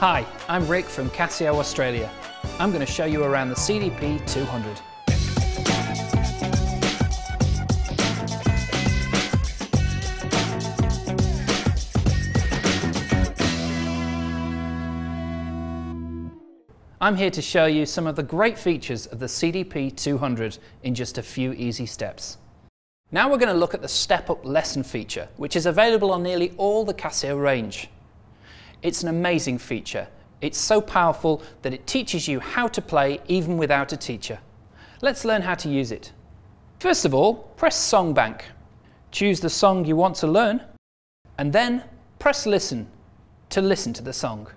Hi, I'm Ric from Casio Australia. I'm going to show you around the CDP 200. I'm here to show you some of the great features of the CDP 200 in just a few easy steps. Now we're going to look at the Step Up Lesson feature, which is available on nearly all the Casio range. It's an amazing feature. It's so powerful that it teaches you how to play even without a teacher. Let's learn how to use it. First of all, press Song Bank. Choose the song you want to learn, and then press Listen to listen to the song.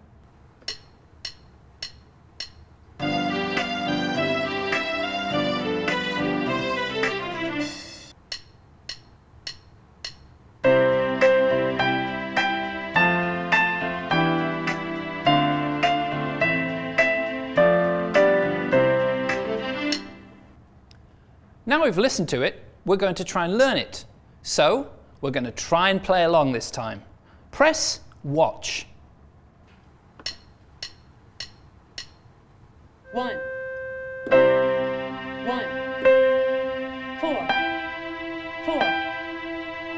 Now we've listened to it, we're going to try and learn it. So we're going to try and play along this time. Press watch. One. One. Four. Four.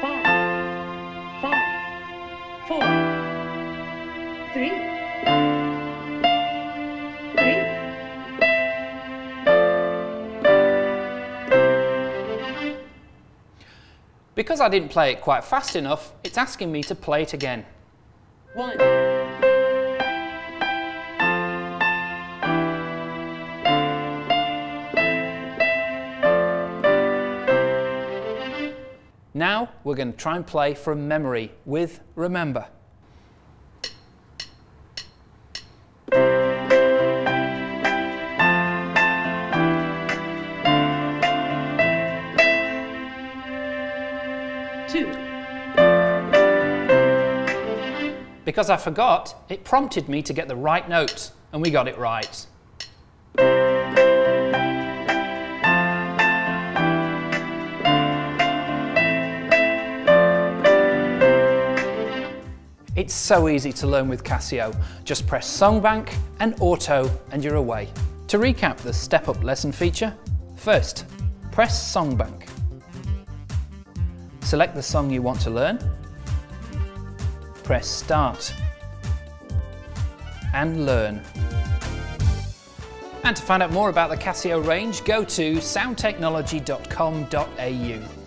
Five. Five. Four. Three. Because I didn't play it quite fast enough, it's asking me to play it again. One. Now we're going to try and play from memory with Remember. Two. Because I forgot, it prompted me to get the right note, and we got it right. It's so easy to learn with Casio. Just press Songbank and Auto and you're away. To recap the Step Up lesson feature, first, press Songbank. Select the song you want to learn, press Start and Learn. And to find out more about the Casio range, go to soundtechnology.com.au.